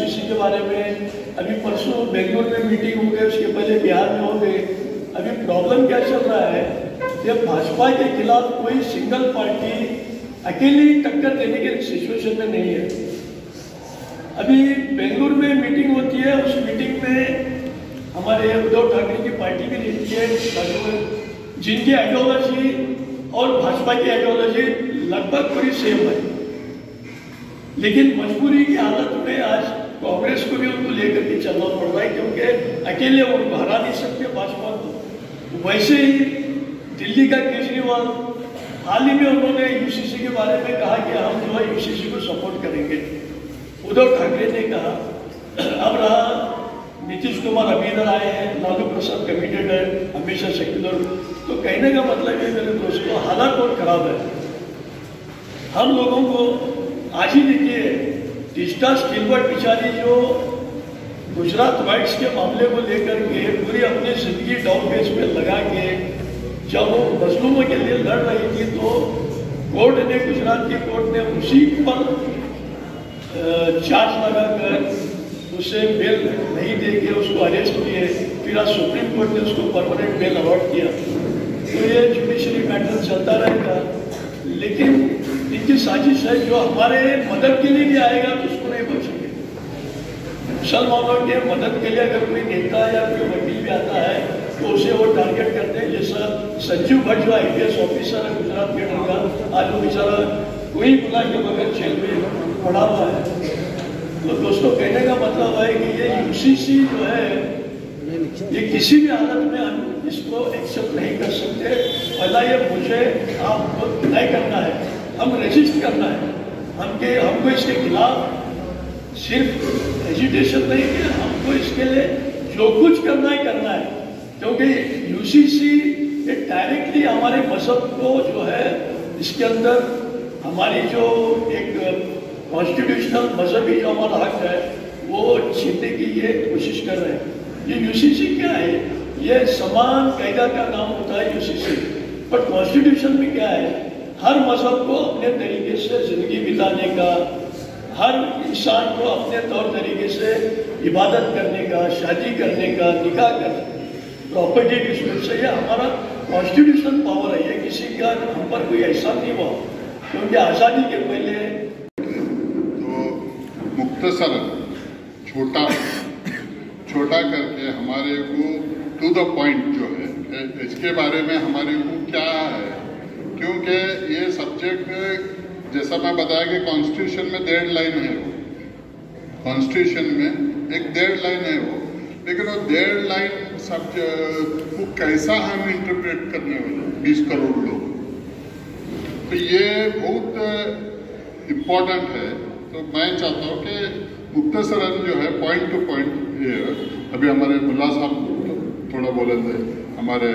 UCC के बारे में, अभी परसों बेंगलोर में मीटिंग हो गई, उसके पहले बिहार में हो गए अभी प्रॉब्लम क्या चल रहा है? कि भाजपा के खिलाफ कोई सिंगल पार्टी अकेली टक्कर देने के सिचुएशन में नहीं है। अभी बेंगलुरु में मीटिंग होती है, उस मीटिंग में हमारे उद्धव ठाकरे की पार्टी भी रहती है, जिनकी आइडियोलॉजी और भाजपा की आइडियोलॉजी लगभग पूरी सेम है। लेकिन मजबूरी की हालत में आज कांग्रेस को भी उनको लेकर के चलना पड़ रहा है क्योंकि अकेले वो उनको हरा नहीं सकते भाजपा को। वैसे ही दिल्ली का केजरीवाल, हाल ही में उन्होंने यूसीसी के बारे में कहा कि हम जो है यूसीसी को सपोर्ट करेंगे। उद्धव ठाकरे ने कहा, अब रहा नीतीश कुमार अभी इधर आए हैं, लालू प्रसाद कमिटेड है, हमेशा सेक्युलर तो कहने का मतलब है मेरे दोस्तों, हालात बहुत खराब है। हम लोगों को आज ही देखिए टिस्टा स्टीलवर्ट बिचारी जो गुजरात वाइट्स के मामले को लेकर के पूरी अपनी ज़िंदगी डाउन पेज पे लगा के जब वो मजलूमों के लिए लड़ रही थी तो कोर्ट ने, गुजरात की कोर्ट ने उसी पर चार्ज लगाकर उसे बेल नहीं दे के उसको अरेस्ट किए। फिर आज सुप्रीम कोर्ट ने उसको परमानेंट बेल अलॉट किया। तो ये जुडिशरी मैटर चलता रहेगा। लेकिन इनकी साजिश है, जो हमारे मदद के लिए भी आएगा तो उसको नहीं बचेंगे मुसलमानों के मदद के लिए अगर कोई नेता या कोई वकील भी आता है तो उसे वो टारगेट करते हैं। जैसा संजीव भट्ट, जो आई ऑफिसर है, गुजरात के होगा आज वो बेचारा कोई बुला के बगैर जेल में पड़ा हुआ है। तो दोस्तों, कहने का मतलब है कि ये यूसीसी जो है, ये किसी भी हालत में हम इसको एक्सेप्ट नहीं कर सकते। पहला ये मुझे आपको तय करना है। हम रजिस्ट करना है। हम के हमको इसके खिलाफ सिर्फ़ एजुटेशन नहीं है हमको इसके लिए जो कुछ करना है करना है। क्योंकि यूसीसी ये डायरेक्टली हमारे मज़हब को जो है, इसके अंदर हमारी जो एक कॉन्स्टिट्यूशनल मजहबी जो हमारा हक है, वो छीनने की ये कोशिश कर रहे हैं। ये यूसीसी क्या है? ये समान कायदा का नाम होता है यूसीसी बट कॉन्स्टिट्यूशन में क्या है? हर मज़हब को अपने तरीके से ज़िंदगी बिताने का, हर इंसान को अपने तौर तरीके से इबादत करने का, शादी करने का, निकाह करने का। प्रॉपर्टी डिस्प्यूट से ये हमारा कॉन्स्टिट्यूशन पावर है, ये किसी का हम पर कोई ऐसा नहीं हुआ। क्योंकि आज़ादी के पहले तो मुख्तसर छोटा छोटा करके हमारे को टू द पॉइंट जो है, इसके बारे में हमारे को क्या है? क्योंकि ये सब्जेक्ट जैसा मैं बताया कि कॉन्स्टिट्यूशन में डेढ़ लाइन है वो। कॉन्स्टिट्यूशन में एक डेढ़ लाइन है वो। लेकिन वो डेढ़ लाइन सबको कैसा हम इंटरप्रेट करने वाले बीस करोड़ लोग। तो ये बहुत इम्पोर्टेंट है। तो मैं चाहता हूँ कि मुख्तसरन जो है पॉइंट टू पॉइंट ये अभी हमारे मुल्ला साहब थोड़ा बोले थे, हमारे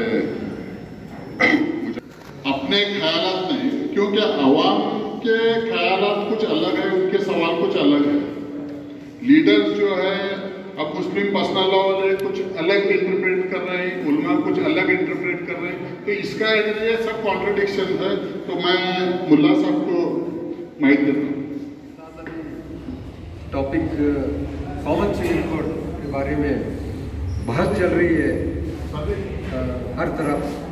अपने ख्याल में क्योंकि आवाम के ख्याल कुछ अलग है उनके सवाल कुछ अलग है। लीडर्स जो है अब मुस्लिम पर्सनल लॉ वाले कुछ अलग इंटरप्रेट कर रहे हैं उलमा कुछ अलग इंटरप्रेट कर रहे हैं। तो इसका ये सब कॉन्ट्रडिक्शन है तो मैं मुल्ला साहब को माइक देता हूँ। टॉपिक कॉमन सिविल कोड के बारे में बहस चल रही है हर तरफ़।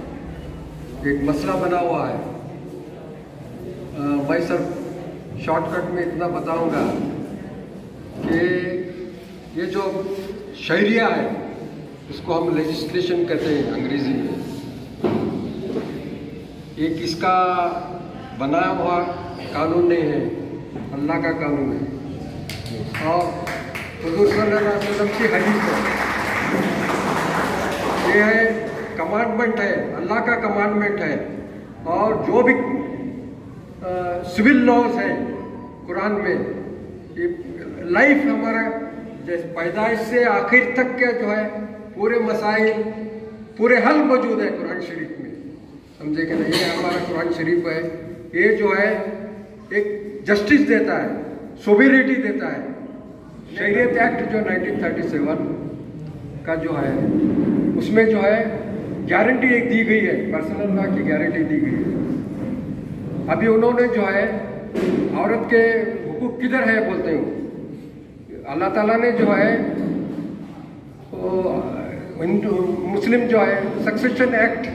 एक मसला बना हुआ है। मैं सर शॉर्टकट में इतना बताऊँगा कि ये जो शहरिया है, इसको हम लेजिस्लेशन कहते हैं अंग्रेज़ी में। ये किसका बनाया हुआ कानून नहीं है, अल्लाह का कानून है। और हजूर की हदीस है। ये है कमांडमेंट है, अल्लाह का कमांडमेंट है, और जो भी सिविल लॉज है कुरान में लाइफ हमारा जैसे पैदाइश से आखिर तक के जो है, पूरे मसाइल, पूरे हल मौजूद है कुरान शरीफ में। समझे कि नहीं? हमारा कुरान शरीफ है। ये जो है, एक जस्टिस देता है सोबिलिटी देता है। शरीयत एक्ट जो 1937 का जो है, उसमें जो है गारंटी एक दी गई है पर्सनल लॉ की गारंटी दी गई है। अभी उन्होंने जो है, औरत के हुकूक किधर है बोलते हैं? अल्लाह ताला ने जो है हिंदू, मुस्लिम जो है सक्सेशन एक्ट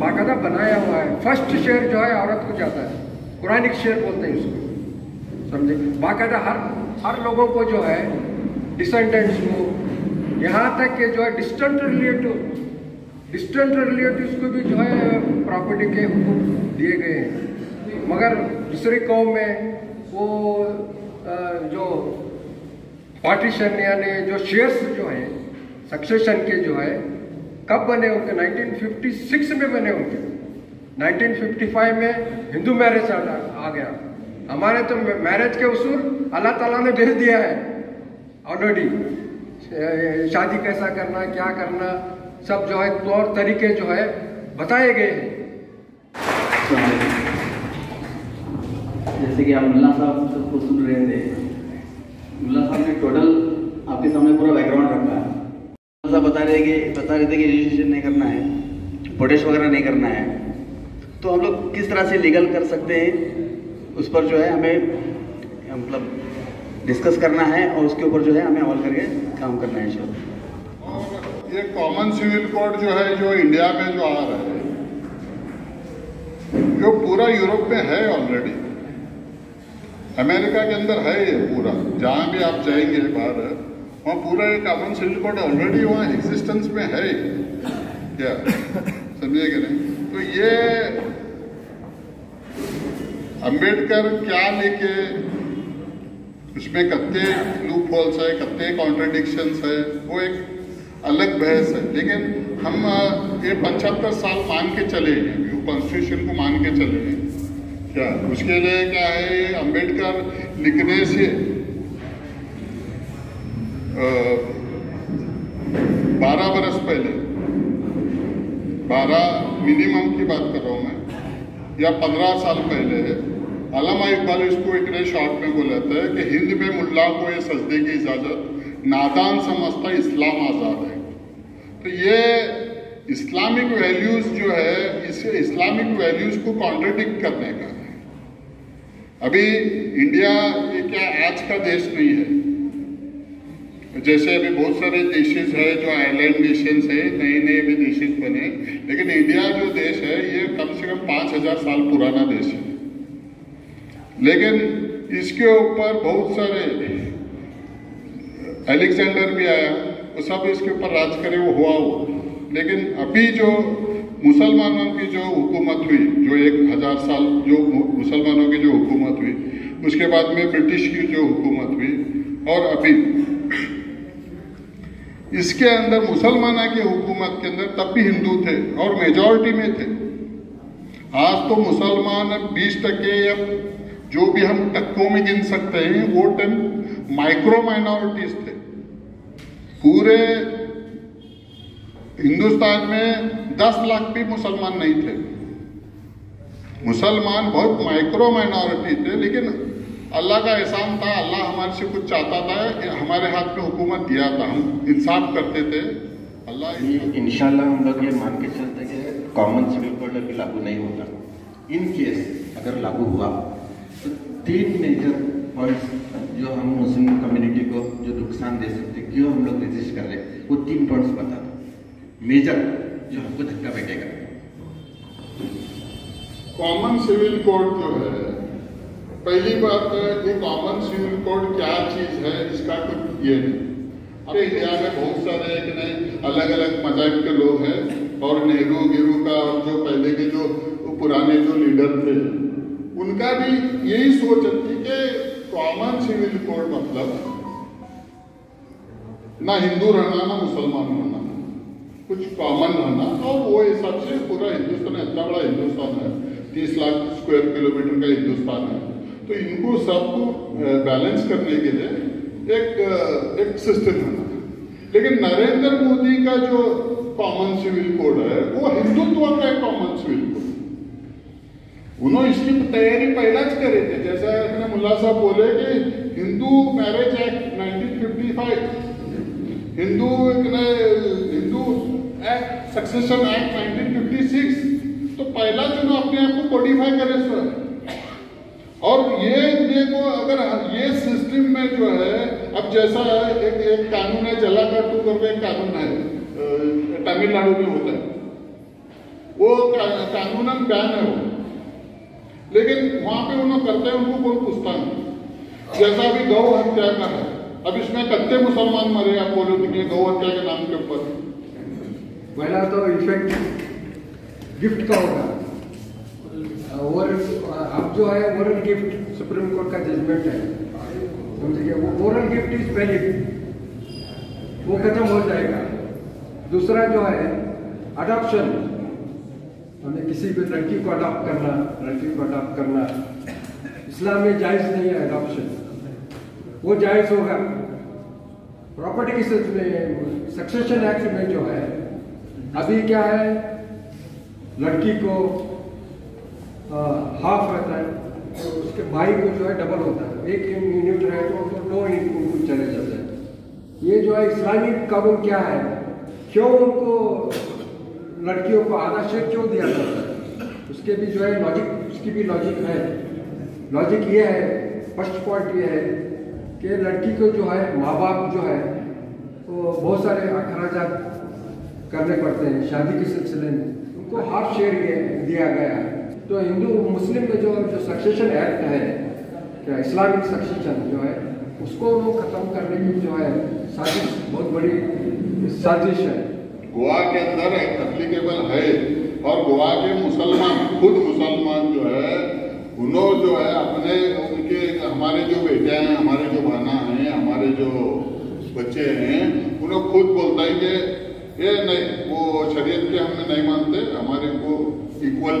बाकायदा बनाया हुआ है। फ़र्स्ट शेयर जो है, औरत को जाता है। कुरानिक शेयर बोलते हैं इसको। समझे? बाकायदा हर हर लोगों को जो है डिसेंडेंट्स को, यहाँ तक कि जो है डिस्टेंट रिलेटिव डिस्टेंट रिलेटिव्स को भी जो है प्रॉपर्टी के हुकूक दिए गए हैं। मगर दूसरी कौम में वो जो पार्टीशन यानी जो शेयर्स जो है सक्सेशन के जो है, कब बने उनके? 1956 में बने उनके। 1955 में हिंदू मैरिज आ गया। हमारे तो मैरिज के उसूल अल्लाह ताला ने भेज दिया है। ऑलरेडी शादी कैसा करना, क्या करना सब जो है तौर तरीके जो है बताए गए हैं। जैसे कि आप मुल्ला साहब को सुन रहे थे, मुल्ला साहब ने टोटल आपके सामने पूरा बैकग्राउंड रखा है। साहब बता रहे कि, बता रहे थे कि रजिस्ट्रेशन नहीं करना है प्रोटेस्ट वगैरह नहीं करना है। तो हम लोग किस तरह से लीगल कर सकते हैं, उस पर जो है हमें मतलब डिस्कस करना है और उसके ऊपर जो है हमें अमल करके काम करना है इंशाल्लाह ये कॉमन सिविल कोड जो है, जो इंडिया में जो आ रहा है, जो पूरा यूरोप में है ऑलरेडी अमेरिका के अंदर है ये पूरा। जहाँ भी आप जाएँगे बाहर वहाँ पूरा ये कॉमन सिविल कोड ऑलरेडी वहाँ एग्जिस्टेंस में है क्या? समझे कि नहीं? तो ये अंबेडकर क्या लेके, उसमें कत्ते लूप होल्स है, कत्ते कॉन्ट्रडिक्शंस है, वो एक अलग बहस है। लेकिन हम ये पचहत्तर साल मान के चले हैं कॉन्स्टिट्यूशन को मान के चले हैं। क्या? उसके लिए क्या है अंबेडकर लिखने से बारह बरस पहले। बारह मिनिमम की बात कर रहा हूँ मैं। या पंद्रह साल पहले है। अलामा इकबाल इसको नए शॉर्ट में बोलाता है कि हिंद में मुल्ला को ये सजदे की इजाज़त नादान समझता इस्लाम आज़ाद है। तो ये इस्लामिक वैल्यूज़ जो है, इस इस्लामिक वैल्यूज़ को कॉन्ट्रडिक्ट करने का है। अभी इंडिया ये क्या आज का देश नहीं है? जैसे अभी बहुत सारे देशेस है जो आइलैंड नेशंस है नए नए भी देशेस बने। लेकिन इंडिया जो देश है, ये कम से कम पाँच हज़ार साल पुराना देश है। लेकिन इसके ऊपर बहुत सारे अलेक्जेंडर भी आया। वो सब इसके ऊपर राज करे, वो हुआ वो। लेकिन अभी जो मुसलमानों की जो हुकूमत हुई, जो एक हज़ार साल जो मुसलमानों की जो हुकूमत हुई, उसके बाद में ब्रिटिश की जो हुकूमत हुई, और अभी इसके अंदर मुसलमाना की हुकूमत के अंदर तब भी हिंदू थे और मेजॉरिटी में थे। आज तो मुसलमान बीस टके या जो भी हम टक्कों में गिन सकते हैं, वो टाइम माइक्रो माइनॉरिटीज थे। पूरे हिंदुस्तान में 10 लाख भी मुसलमान नहीं थे। मुसलमान बहुत माइक्रो माइनॉरिटी थे लेकिन अल्लाह का एहसान था अल्लाह हमारे से कुछ चाहता था हमारे हाथ में हुकूमत दिया था हम इंसाफ करते थे। अल्लाह इंशाल्लाह हम लोग ये मान के चलते कि कॉमन सिविल कोड अभी लागू नहीं होगा इन केस अगर लागू हुआ तो तीन मेजर पॉइंट्स जो हम मुस्लिम कम्युनिटी को जो नुकसान दे सकते क्यों हम लोग रजिस्ट कर रहे हैं। वो तीन पॉइंट्स बता दो। मेजर जो हमको धक्का बैठेगा। कॉमन सिविल कोड जो है पहली बात ये कॉमन सिविल कोड क्या चीज़ है इसका कुछ ये नहीं। अब इंडिया में बहुत सारे एक नहीं अलग अलग मज़ाक के लोग हैं और नेहरू गेरू का और जो पहले के जो पुराने जो लीडर थे उनका भी यही सोच थी कि कॉमन सिविल कोड मतलब ना हिंदू रहना, ना मुसलमान रहना। कुछ कॉमन रहना। और वो हिसाब से पूरा हिंदुस्तान इतना बड़ा हिंदुस्तान है। तीस लाख स्क्वायर किलोमीटर का हिंदुस्तान है। तो इनको सबको बैलेंस करने के लिए एक एक सिस्टम रहना लेकिन नरेंद्र मोदी का जो कॉमन सिविल कोड है, वो हिंदुत्व का है कॉमन सिविल कोड उन्होंने इसकी तैयारी पहला करे थे। जैसा अपने मुल्ला साहब बोले कि हिंदू मैरिज एक्ट 1955 हिंदू एक हिंदू एक्ट सक्सेशन एक्ट 1956 तो पहला चुनाव अपने आप को कोडिफाई करे सर और ये को अगर ये सिस्टम में जो है, अब जैसा एक एक कानून है, जला का टू करके एक कानून है तमिलनाडु में होता है। वो कानूनन बैन है वो। लेकिन वहाँ पे उन्होंने करते हैं उनको कोई पूछता नहीं जैसा अभी गौ हत्या का है। अब इसमें कत्ते मुसलमान मरे, आप बोलो कि गौ हत्या के नाम के ऊपर। पहला तो इफ़ेक्ट गिफ्ट का होगा। और अब जो है ओरल गिफ्ट सुप्रीम कोर्ट का जजमेंट है। समझिए वो ओरल गिफ्ट इज़ वैलिड वो खत्म हो जाएगा। दूसरा जो है अडॉप्शन हमें किसी भी लड़की को अडॉप्ट करना, लड़की को अडॉप्ट करना, इस्लाम में जायज़ नहीं है अडॉप्शन वो जायज़ होगा। प्रॉपर्टी के सक्सेशन एक्ट में जो है, अभी क्या है? लड़की को हाफ़ रहता है तो उसके भाई को जो है डबल होता है। एक यूनिट रहे तो उनको दो यूनिट चले जाते हैं। ये जो है इस्लामिक कानून क्या है? क्यों उनको लड़कियों को आधा शेयर क्यों दिया जाता है? उसके भी जो है लॉजिक उसकी भी लॉजिक है। लॉजिक ये है फ़र्स्ट पॉइंट ये है कि लड़की को जो है माँ बाप जो है, वो बहुत सारे अखराज करने पड़ते हैं शादी के सिलसिले में। उनको हाफ़ शेयर दिया गया है। तो हिंदू मुस्लिम में जो जो सक्सेशन एक्ट है, क्या इस्लामिक सक्सेशन जो है, उसको वो खत्म करने की जो है साजिश, बहुत बड़ी साजिश है। गोवा के अंदर एप्लीकेबल है और गोवा के मुसलमान, खुद मुसलमान जो है उन्होंने जो है अपने हमारे जो बेटे हैं, हमारे जो बहना हैं, हमारे जो बच्चे हैं उन्हें खुद बोलता है कि, ये नहीं, वो शरीयत के हम नहीं मानते, हमारे को इक्वल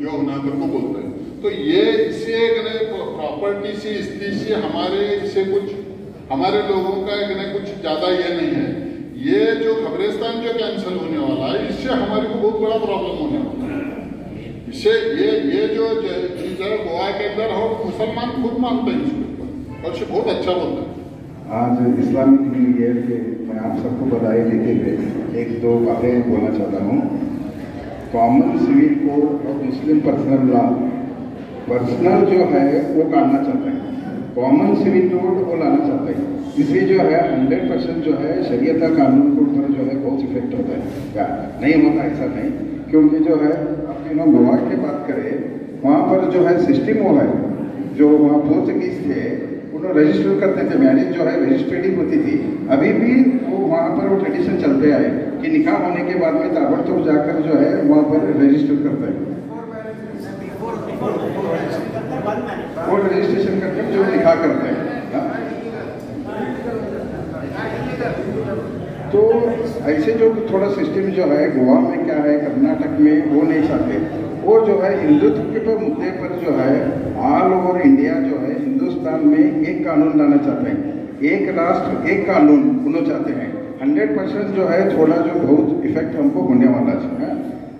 जो होना कर को बोलता है। तो ये इससे एक प्रॉपर्टी से, स्थिति से हमारे इससे कुछ, हमारे लोगों का एक नहीं कुछ ज़्यादा ये नहीं है। ये जो खबरिस्तान जो कैंसिल होने वाला है, इससे हमारे को बहुत बड़ा प्रॉब्लम होने वाला है। इससे ये ये जो चीज़ है गोवा के अंदर हो मुसलमान खुद मानते हैं इसके ऊपर। और बहुत अच्छा बोलता है। आज इस्लामिक न्यू ईयर के मैं आप सबको बधाई देते हुए एक दो बातें बोलना चाहता हूँ। कॉमन सिविल कोड और मुस्लिम पर्सनल लॉ पर्सनल जो है, वो काटना चाहता है। कॉमन सिविल कोड वो लाना चाहता है। इसलिए जो है हंड्रेड परसेंट जो है, शरीयत कानून के ऊपर जो है, बहुत इफ़ेक्ट होता है। क्या नहीं होता, ऐसा नहीं। क्योंकि जो है अब यू नो गोवा की बात करें वहाँ पर जो है सिस्टम वो है जो वहाँ पोर्चुगीज थे उन्होंने रजिस्टर करते थे मैरिज जो है रजिस्टर्ड ही होती थी। अभी भी वो वहाँ पर वो ट्रेडिशन चलते आए कि निकाह होने के बाद में ताबड़तोड़ जाकर जो है वहाँ पर रजिस्टर करते हैं। वो रजिस्ट्रेशन करके जो निकाह करते हाँ? तो ऐसे जो थोड़ा सिस्टम जो है, गोवा में क्या है, कर्नाटक में, वो नहीं चाहते। वो जो है, हिंदुत्व के पर मुद्दे पर जो है ऑल ओवर इंडिया जो है, हिंदुस्तान में एक कानून लाना चाहते हैं। एक राष्ट्र, एक कानून उन्होंने चाहते हैं। हंड्रेड परसेंट जो है, थोड़ा जो बहुत इफ़ेक्ट हमको होने वाला है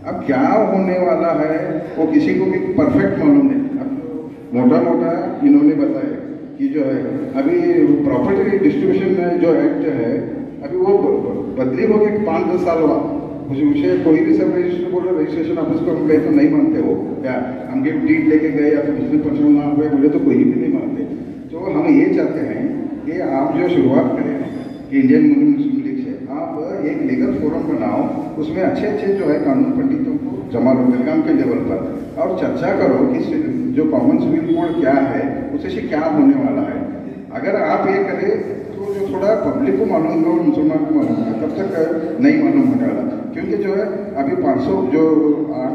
अब क्या होने वाला है, वो किसी को भी परफेक्ट मालूम नहीं। अब मोटा मोटा इन्होंने बताया कि जो है, अभी प्रॉपर्टी डिस्ट्रीब्यूशन जो एक्ट है वो बदली हो गया पाँच दस साल हुआ मुझे मुझे कोई भी सब रजिस्टर बोल रहे रजिस्ट्रेशन ऑफ़िस को हम गए तो नहीं मानते हो क्या हम गिफ्ट डीड लेके गए या फिर मुस्लिम पर्सन नाम पे बोले तो कोई भी नहीं मानते। तो हम ये चाहते हैं कि आप जो शुरुआत करें कि इंडियन मुस्लिम लीग से, आप एक लीगल फोरम बनाओ, उसमें अच्छे अच्छे जो है कानून पंडितों को जमा लो बेलगाम के लेवल पर। और चर्चा करो कि जो कॉमन सिविल कोड क्या है, उससे क्या होने वाला है। अगर आप ये करें जो थोड़ा पब्लिक को मालूम होगा और मुसलमान को मालूम होगा तब तक नहीं मालूम होने वाला क्योंकि जो है अभी 500 जो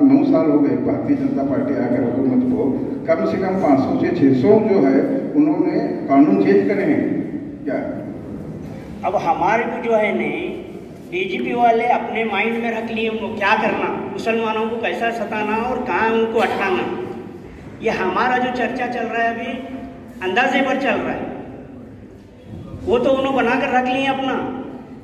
नौ साल हो गए भारतीय जनता पार्टी आकर हुकूमत को कम से कम 500 से 600 जो है उन्होंने कानून चेंज करे हैं क्या अब हमारे को जो है नहीं बीजेपी वाले अपने माइंड में रख लिए उनको क्या करना? मुसलमानों को कैसा सताना और कहाँ उनको अटकाना ये हमारा जो चर्चा चल रहा है अभी, अंदाजे पर चल रहा है। वो तो उन्होंने बनाकर रख लिए अपना।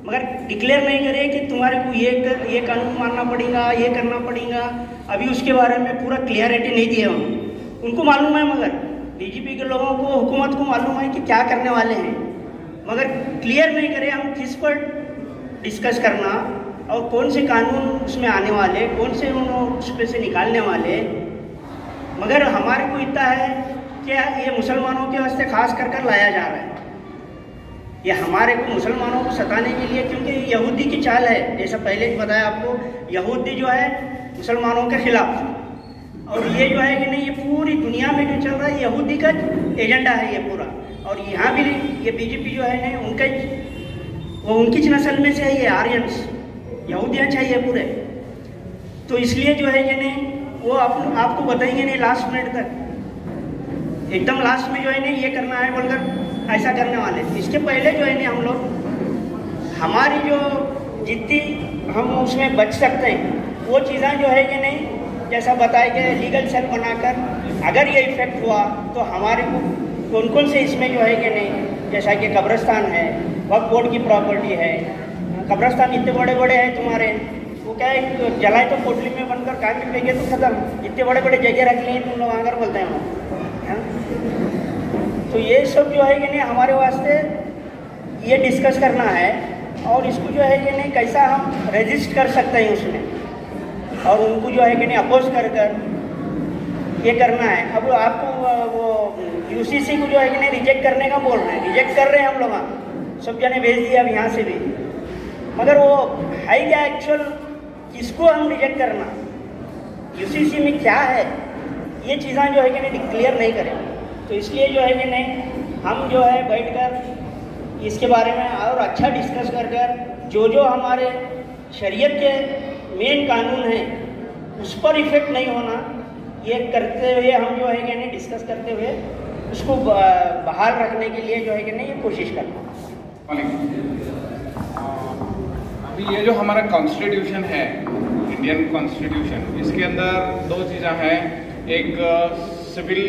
मगर डिक्लेयर नहीं करे कि तुम्हारे को ये कर, ये कानून मानना पड़ेगा ये करना पड़ेगा। अभी उसके बारे में पूरा क्लियरिटी नहीं दिया उन्होंने। उनको मालूम है मगर बीजेपी के लोगों को हुकूमत को मालूम है कि क्या करने वाले हैं। मगर क्लियर नहीं करे हम किस पर डिस्कस करना और कौन से कानून उसमें आने वाले कौन से उन्होंने उस पे से निकालने वाले। मगर हमारे को इतना है कि ये मुसलमानों के वास्ते खास कर कर लाया जा रहा है। ये हमारे को मुसलमानों को सताने के लिए क्योंकि यहूदी की चाल है। जैसा पहले भी बताया आपको। यहूदी जो है मुसलमानों के खिलाफ। और ये जो है कि नहीं ये पूरी दुनिया में जो चल रहा है यहूदी का एजेंडा है ये पूरा। और यहाँ भी ये बीजेपी जो है नहीं उनका वो उनकी नस्ल में से है ये आर्यंस यहूदियाँ चाहिए पूरे। तो इसलिए जो है ये नहीं वो आप, आपको बताएँगे नहीं लास्ट मिनट तक। एकदम लास्ट में जो है नहीं ये करना है बोलकर। ऐसा करने वाले। इसके पहले जो है ना हम लोग, हमारी जो जितनी हम उसमें बच सकते हैं। वो चीज़ें जो है कि नहीं, जैसा बताया गया लीगल सेल बनाकर अगर ये इफ़ेक्ट हुआ तो हमारे को कौन कौन से इसमें जो है कि नहीं, जैसा कि कब्रस्तान है वक्त बोर्ड की प्रॉपर्टी है। कब्रस्तान इतने बड़े बड़े हैं तुम्हारे, वो क्या है, जलाए तो पोटली में बनकर काम में फेंके तो खत्म। इतने बड़े बड़े जगह रख लिए तुम लोग आकर बोलते हैं तो ये सब जो है कि नहीं, हमारे वास्ते ये डिस्कस करना है और इसको जो है कि नहीं, कैसा हम रजिस्ट कर सकते हैं उसमें? और उनको जो है कि नहीं अपोज कर कर ये करना है। अब आपको वो यूसीसी को जो है कि नहीं रिजेक्ट करने का बोल रहे हैं। रिजेक्ट कर रहे हैं हम लोग सब जने भेज दिए अब यहाँ से भी। मगर वो है क्या एक्चुअल किसको हम रिजेक्ट करना? यूसीसी में क्या है? ये चीज़ें जो है कि नहीं क्लियर नहीं करें तो इसलिए जो है कि नहीं, हम जो है बैठ कर इसके बारे में और अच्छा डिस्कस कर कर जो जो हमारे शरीयत के मेन कानून हैं, उस पर इफ़ेक्ट नहीं होना, ये करते हुए हम जो है कि नहीं डिस्कस करते हुए उसको बहाल रखने के लिए जो है कि नहीं ये कोशिश करना अभी ये जो हमारा कॉन्स्टिट्यूशन है इंडियन कॉन्स्टिट्यूशन इसके अंदर दो चीज़ें हैं। एक सिविल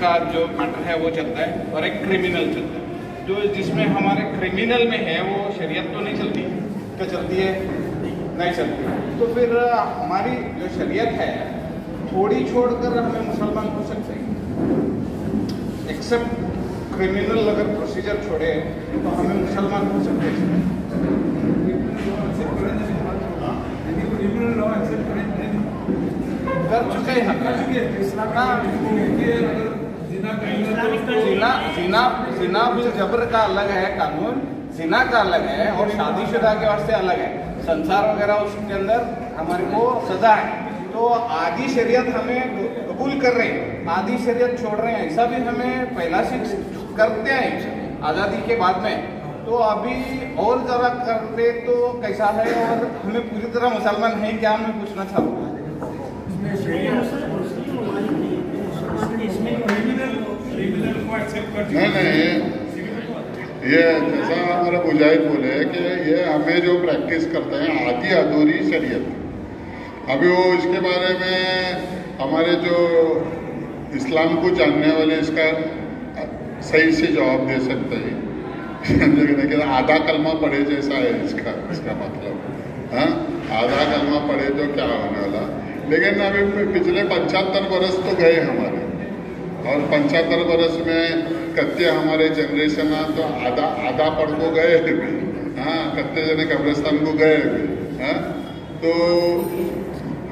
का जो मैटर है वो चलता है और एक क्रिमिनल चलता है। जो जिसमें हमारे क्रिमिनल में है वो शरीयत तो नहीं चलती क्या चलती है नहीं चलती तो फिर हमारी जो शरीयत है थोड़ी छोड़कर हमें मुसलमान हो सकते हैं। एक्सेप्ट क्रिमिनल अगर प्रोसीजर छोड़े तो हमें मुसलमान हो सकते हैं। कर चुके हैं। जीना जीना जीना फिर जबर का अलग है, कानून। जीना का अलग है और शादीशुदा के वास्ते अलग है। संसार वगैरह उसके अंदर हमारे को सजा है। तो आदि शरीयत हमें कबूल कर रहे हैं। आदि शरीयत छोड़ रहे हैं। ऐसा भी हमें पहला से करते हैं आज़ादी के बाद में। तो अभी और ज़रा करते तो कैसा है? और हमें पूरी तरह मुसलमान है क्या? मैं पूछना चाहूँगा। नहीं नहीं। ये जैसा हमारा मुजाहिद बोले कि ये हमें जो प्रैक्टिस करते हैं आधी अधूरी शरीयत। अभी वो इसके बारे में हमारे जो इस्लाम को जानने वाले इसका सही से जवाब दे सकते हैं। लेकिन आधा कलमा पढ़े जैसा है इसका इसका मतलब। हाँ? आधा कलमा पढ़े तो क्या होने वाला? लेकिन अभी पिछले पचहत्तर बरस तो गए हमारे। और पंचहत्तर बरस में कत्ते हमारे जनरेशन तो आधा आधा पढ़ को गए भी। हाँ कत्ते जने कब्रिस्तान को गए भी। हाँ तो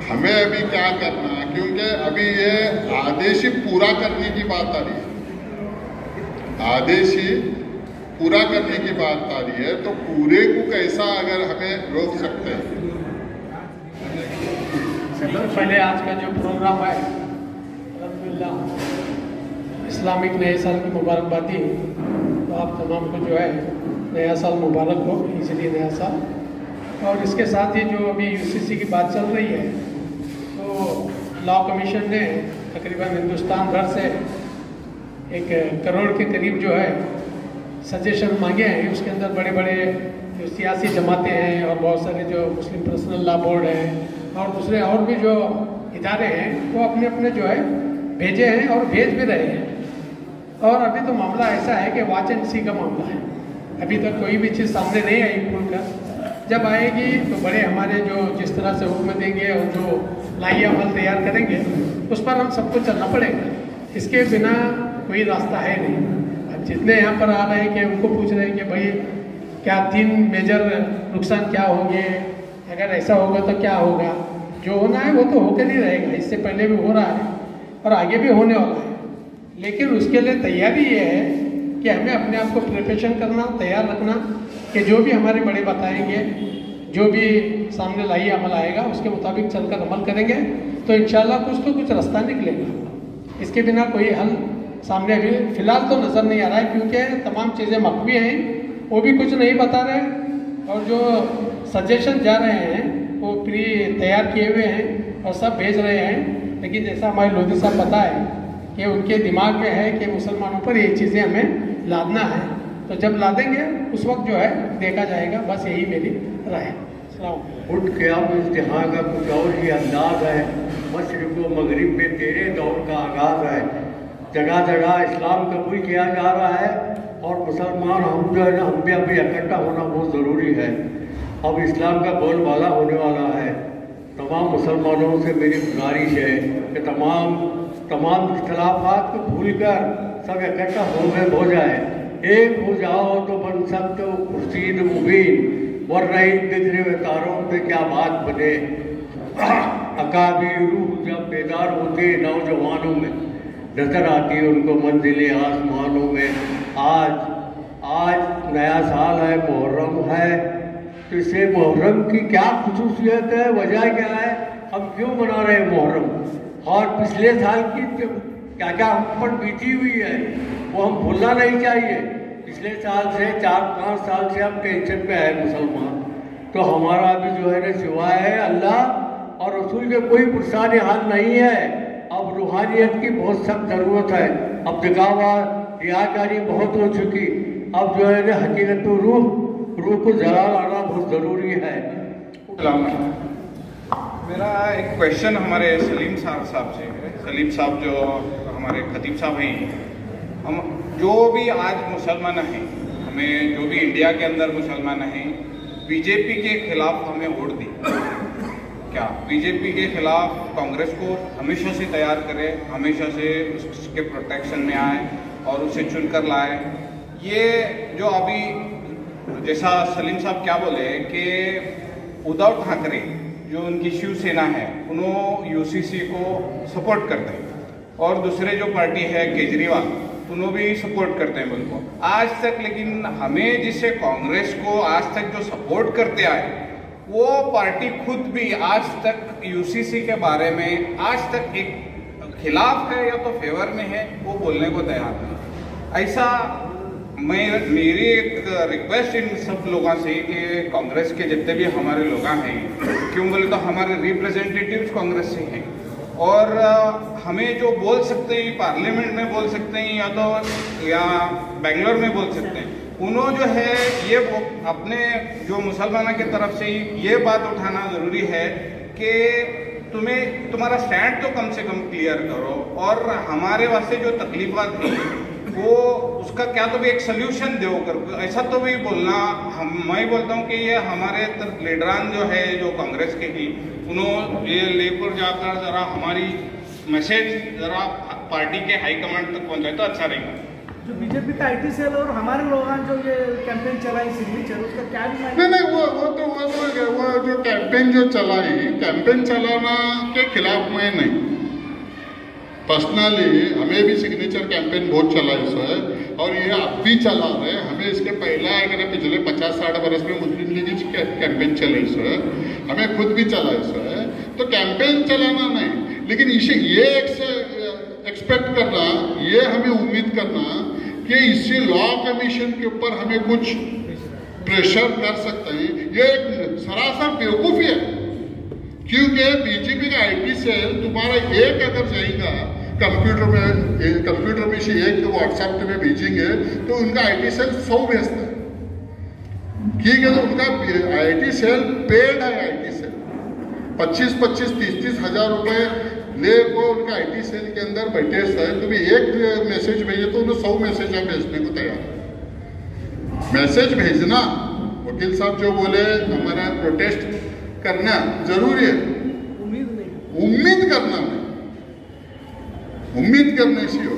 हमें अभी क्या करना है? क्योंकि अभी ये आदेश ही पूरा करने की बात आ रही है। आदेश ही पूरा करने की बात आ रही है तो पूरे को कैसा अगर हमें रोक सकते हैं? पहले आज का जो प्रोग्राम है अलहमदिल्ला इस्लामिक नए साल की मुबारकबादी तो आप तमाम को जो है नया साल मुबारक हो, इसलिए नया साल। और इसके साथ ही जो अभी यूसीसी की बात चल रही है तो लॉ कमीशन ने तकरीबन हिंदुस्तान भर से एक करोड़ के करीब जो है सजेशन मांगे हैं। उसके अंदर बड़े बड़े जो सियासी जमातें हैं और बहुत सारे जो मुस्लिम पर्सनल लॉ बोर्ड हैं और दूसरे और भी जो इदारे हैं, वो अपने अपने जो है भेजे हैं और भेज भी रहे हैं। और अभी तो मामला ऐसा है कि वाच एंड सी का मामला है। अभी तक तो कोई भी चीज़ सामने नहीं आई खुलकर। जब आएगी तो बड़े हमारे जो जिस तरह से हुक्म देंगे और जो लाई अमल तैयार करेंगे, उस पर हम सबको चलना पड़ेगा। इसके बिना कोई रास्ता है नहीं। अब जितने यहाँ पर आ रहे हैं कि उनको पूछ रहे हैं कि भाई, क्या तीन मेजर नुकसान क्या होंगे? अगर ऐसा होगा तो क्या होगा? जो होना है वो तो होकर नहीं रहेगा। इससे पहले भी हो रहा है और आगे भी होने वाला है। लेकिन उसके लिए तैयारी ये है कि हमें अपने आप को प्रिपरेशन करना, तैयार रखना कि जो भी हमारे बड़े बताएँगे, जो भी सामने लाई अमल आएगा, उसके मुताबिक चलकर अमल करेंगे। तो इंशाल्लाह कुछ तो कुछ रास्ता निकलेगा। इसके बिना कोई हल सामने अभी फ़िलहाल तो नज़र नहीं आ रहा है, क्योंकि तमाम चीज़ें मकवी हैं, वो भी कुछ नहीं बता रहे और जो सजेशन जा रहे हैं, वो प्री तैयार किए हुए हैं और सब भेज रहे हैं। लेकिन जैसा हमारे लोधी साहब बताए कि उनके दिमाग में है कि मुसलमानों पर ये चीज़ें हमें लादना है। तो जब लादेंगे, उस वक्त जो है, देखा जाएगा, बस यही मेरी राय उठ के अब इस्तेहा का कुछ और ही अंदाज है। मशरक व मगरब में तेरे दौर का आगाज़ है। जगह जगह इस्लाम कबूल किया जा रहा है और मुसलमान हम जो है ना हम भी अभी इकट्ठा होना बहुत ज़रूरी है। अब इस्लाम का बोलबाला होने वाला है। तमाम मुसलमानों से मेरी गुजारिश है कि तमाम तमाम इख्तलाफात को भूल कर सब इकट्ठा हो गए, हो जाए। एक हो जाओ तो बन सकते हो खुर्शीद मुबीन। वर इन बिखरे हुए तारों पे क्या बात बने? अकाबी रूह जब बेदार होते नौजवानों में, नज़र आती है उनको मंजिलें आसमानों में। आज आज नया साल है, मुहर्रम है। तो इसे मुहर्रम की क्या खसूसियत है? वजह क्या है? हम क्यों मना रहे हैं मुहर्रम? और पिछले साल की क्या क्या हम पर बीती हुई है, वो हम भूलना नहीं चाहिए। पिछले साल से, चार, पाँच साल से हम टेंशन पे है मुसलमान। तो हमारा भी जो है ना सिवाय है अल्लाह, और रसूल के कोई पुरसान हाल नहीं है। अब रूहानियत की बहुत सख्त ज़रूरत है। अब दिखावा, रियाकारी बहुत हो चुकी। अब जो है ना, हकीकत तो रूह रूह को जला लाना बहुत ज़रूरी है। मेरा एक क्वेश्चन हमारे सलीम साहब साहब से है। सलीम साहब जो हमारे खतीब साहब हैं, हम जो भी आज मुसलमान हैं, हमें जो भी इंडिया के अंदर मुसलमान हैं बीजेपी के खिलाफ हमें वोट दी। क्या बीजेपी के खिलाफ कांग्रेस को हमेशा से तैयार करे, हमेशा से उसके प्रोटेक्शन में आए और उसे चुनकर लाए? ये जो अभी जैसा सलीम साहब क्या बोले कि उद्धव ठाकरे जो उनकी शिवसेना है उन्होंने यूसीसी को सपोर्ट करते हैं। और दूसरे जो पार्टी है, केजरीवाल उन्होंने भी सपोर्ट करते हैं उनको। आज तक लेकिन हमें जिसे कांग्रेस को आज तक जो सपोर्ट करते आए, वो पार्टी खुद भी आज तक यूसीसी के बारे में, आज तक एक खिलाफ है या तो फेवर में है, वो बोलने को तैयार नहीं। ऐसा मैं, मेरी एक रिक्वेस्ट इन सब लोगों से कि कांग्रेस के जितने भी हमारे लोग हैं, क्यों बोले तो हमारे रिप्रेजेंटेटिव्स कांग्रेस से हैं। और हमें जो बोल सकते हैं पार्लियामेंट में बोल सकते हैं, या तो या बेंगलोर में बोल सकते हैं उन्होंने जो है, ये अपने जो मुसलमानों की तरफ़ से ये बात उठाना ज़रूरी है कि तुम्हें, तुम्हारा स्टैंड तो कम से कम क्लियर करो, और हमारे वास्ते जो तकलीफात थी वो उसका क्या तो भी एक सोल्यूशन दो कर ऐसा तो भी बोलना हम मैं बोलता हूँ कि ये हमारे लीडरान जो है जो कांग्रेस के ही उन्होंने ये लेकर जाकर ज़रा हमारी मैसेज ज़रा पार्टी के हाईकमांड तक पहुँचाए तो अच्छा रहेगा। जो बीजेपी का आईटी सेल और हमारे लोग जो ये कैंपेन चलाई सिग्नेचर उसका क्या नहीं नहीं वो वो तो वो तो वो जो कैंपेन जो चलाई कैंपेन चलाना के खिलाफ मैं नहीं। पर्सनली हमें भी सिग्नेचर कैंपेन बहुत चला है सर, और ये अब भी चला रहे हमें इसके पहला है कि पिछले पचास साठ बरस में मुस्लिम लीग कैंपेन चले है हमें खुद भी चला है सर। तो कैंपेन चलाना नहीं, लेकिन इसे ये एक्सपेक्ट करना, ये हमें उम्मीद करना कि इसी लॉ कमीशन के ऊपर हमें कुछ प्रेशर कर सकते हैं। ये एक सरासर बेवकूफ़ी है। क्योंकि बीजेपी का आईटी सेल तुम्हारा एक अगर जाएगा कंप्यूटर में कंप्यूटर में से एक व्हाट्सएप में भेजेंगे तो उनका आईटी सेल सौ भेजता है। ठीक है तो उनका आईटी सेल पेड है आईटी सेल 25 25 30 तीस हज़ार रुपए ले को उनका आईटी सेल के अंदर बैठे है तुम्हें एक मैसेज भेजे तो उन्हें सौ मैसेज आप भेजने को तैयार। मैसेज भेजना वकील साहब जो बोले हमारा प्रोटेस्ट करना ज़रूरी है। उम्मीद नहीं। उम्मीद करना। उम्मीद करने से हो